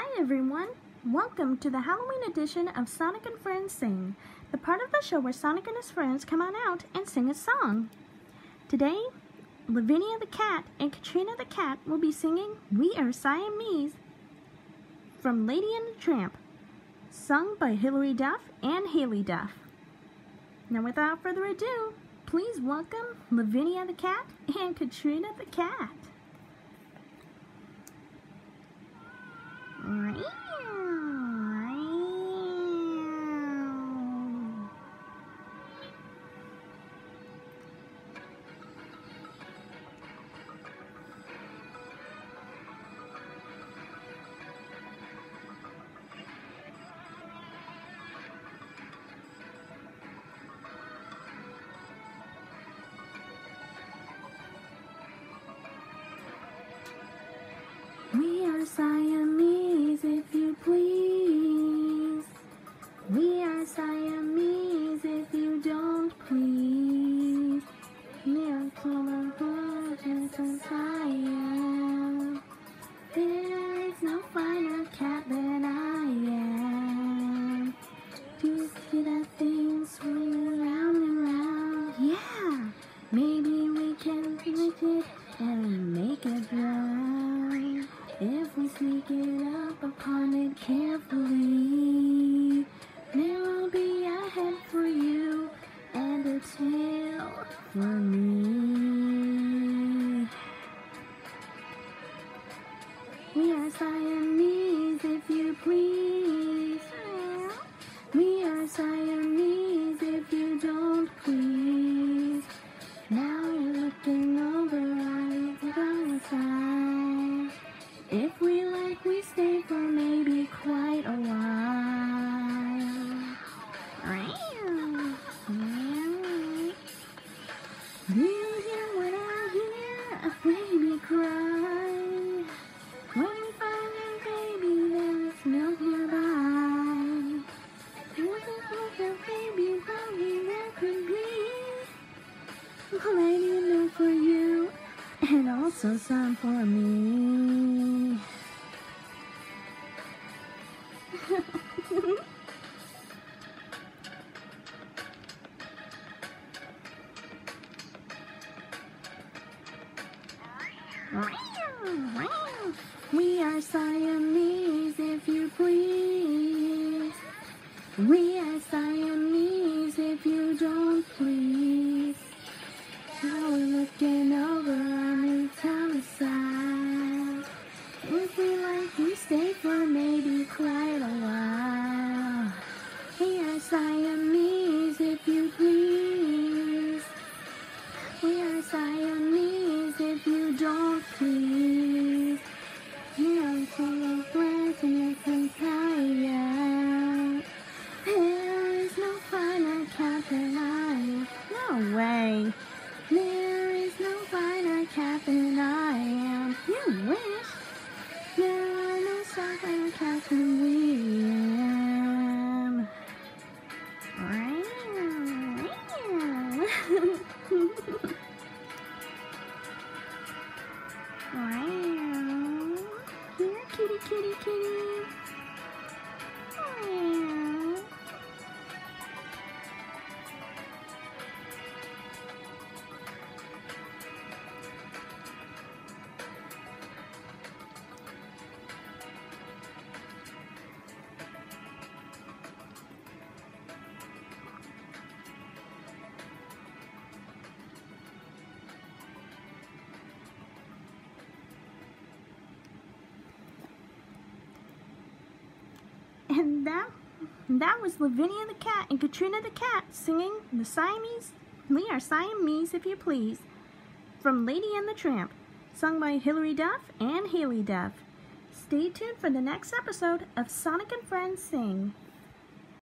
Hi everyone! Welcome to the Halloween edition of Sonic and Friends Sing, the part of the show where Sonic and his friends come on out and sing a song. Today, Lavinia the cat and Catrina the cat will be singing We Are Siamese from Lady and the Tramp, sung by Hilary Duff and Haylie Duff. Now without further ado, please welcome Lavinia the cat and Catrina the cat. We are Siamese, it and make it drown. If we sneak it up upon it carefully, there will be a head for you and a tail for me. We are Siamese, if you please. We are Siamese, like, we stay for maybe quite a while. Do you hear what I hear? A baby cry. When we find a baby, there is milk nearby. What if a baby mommy there could be? Plenty milk for you, and also some for me. We are Siamese, if you please. We are Siamese, if you don't please. Now we're looking over finer cat than I am. You wish. Are no cats than we am. Here, kitty, kitty, kitty. And that that was Lavinia the cat and Catrina the cat singing the Siamese We Are Siamese if you please from Lady and the Tramp, sung by Hilary Duff and Haylie Duff. Stay tuned for the next episode of Sonic and Friends Sing.